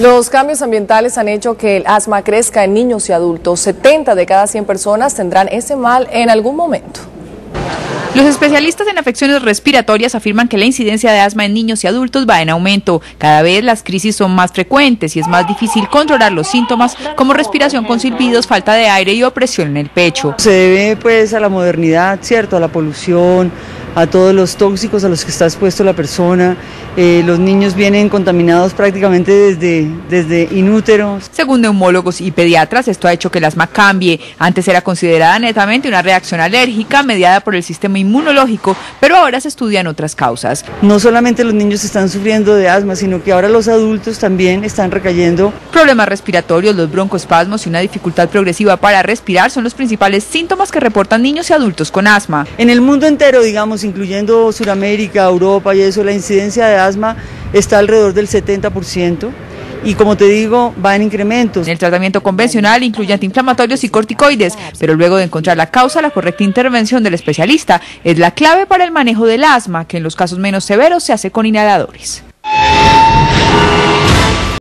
Los cambios ambientales han hecho que el asma crezca en niños y adultos. 70 de cada 100 personas tendrán ese mal en algún momento. Los especialistas en afecciones respiratorias afirman que la incidencia de asma en niños y adultos va en aumento. Cada vez las crisis son más frecuentes y es más difícil controlar los síntomas como respiración con silbidos, falta de aire y opresión en el pecho. Se debe pues a la modernidad, ¿cierto? A la polución, a todos los tóxicos a los que está expuesto la persona. Eh, los niños vienen contaminados prácticamente desde, desde inúteros. Según neumólogos y pediatras, esto ha hecho que el asma cambie. Antes era considerada netamente una reacción alérgica mediada por el sistema inmunológico, pero ahora se estudian otras causas. No solamente los niños están sufriendo de asma, sino que ahora los adultos también están recayendo. Problemas respiratorios, los broncoespasmos y una dificultad progresiva para respirar son los principales síntomas que reportan niños y adultos con asma. En el mundo entero, digamos, incluyendo Sudamérica, Europa y eso, la incidencia de asma está alrededor del 70% y como te digo, va en incrementos. El tratamiento convencional incluye antiinflamatorios y corticoides, pero luego de encontrar la causa, la correcta intervención del especialista es la clave para el manejo del asma, que en los casos menos severos se hace con inhaladores.